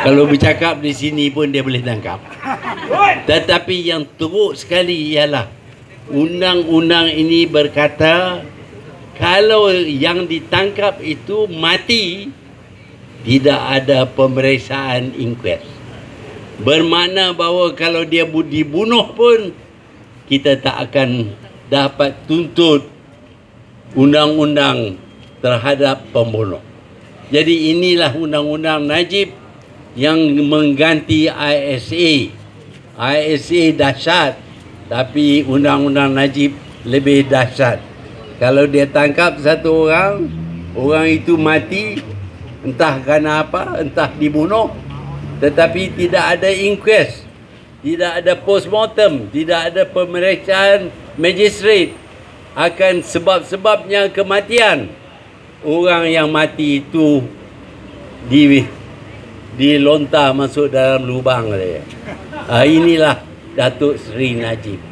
Kalau bercakap di sini pun dia boleh tangkap. Tetapi yang teruk sekali ialah undang-undang ini berkata kalau yang ditangkap itu mati tidak ada pemeriksaan inquest. Bermakna bahawa kalau dia dibunuh pun kita tak akan dapat tuntut undang-undang terhadap pembunuh. Jadi inilah undang-undang Najib yang mengganti ISA. ISA dahsyat tapi undang-undang Najib lebih dahsyat. Kalau dia tangkap satu orang, orang itu mati, entah kerana apa, entah dibunuh, tetapi tidak ada inquest, tidak ada postmortem, tidak ada pemeriksaan magistrate akan sebab-sebabnya kematian. Orang yang mati itu di dilontar masuk dalam lubang dia. Ah, inilah Datuk Seri Najib.